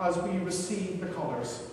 as we receive the colours.